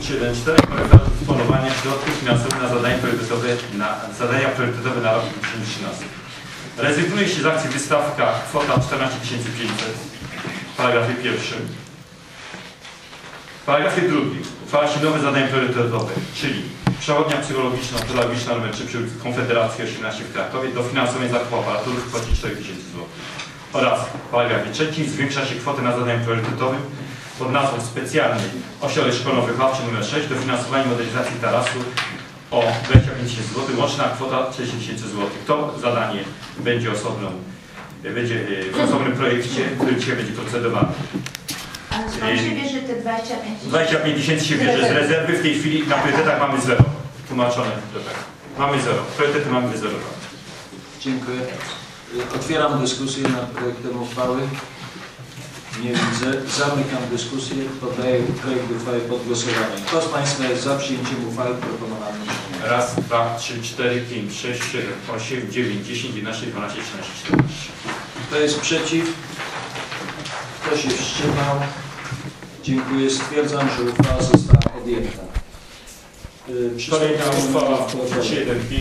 314 korytarz dysponowania środków finansowych na zadania priorytetowe na, zadania priorytetowe na rok 2013. Rezygnuje się z akcji wystawka kwota 14 500 w paragrafie pierwszym. W paragrafie drugim uchwala się nowe zadania priorytetowe, czyli przewodnia psychologiczna, pedagogiczna nr 3 przy ulicy Konfederacji 18 w Krakowie, dofinansowanie zakupu aparaturów w kwocie 4000 zł. Oraz w paragrafie trzecim zwiększa się kwotę na zadania priorytetowym pod nazwą specjalny Ośrodek Szkolno-Wychowawczy nr 6 dofinansowanie modernizacji tarasu o 25 tysięcy zł, łączna kwota 30 tysięcy zł. To zadanie będzie osobną, będzie e, w osobnym projekcie, który dzisiaj będzie procedowany. Ale skąd się bierze te 25 tysięcy? 25 tysięcy się bierze z rezerwy, w tej chwili na priorytetach mamy zero. Tłumaczone do tego. Mamy zero. Priorytety mamy wyzerowane. Dziękuję. Otwieram dyskusję nad projektem uchwały. Nie widzę. Zamykam dyskusję. Poddaję projekt uchwały pod głosowanie. Kto z Państwa jest za przyjęciem uchwały proponowanej? Raz, dwa, trzy, cztery, pięć, sześć, siedem, osiem, dziewięć, dziesięć, jedenaście, dwanaście, trzynaście, czternaście. Kto jest przeciw? Kto się wstrzymał? Dziękuję. Stwierdzam, że uchwała została podjęta. Y, Kolejna uchwała kontroli. 7,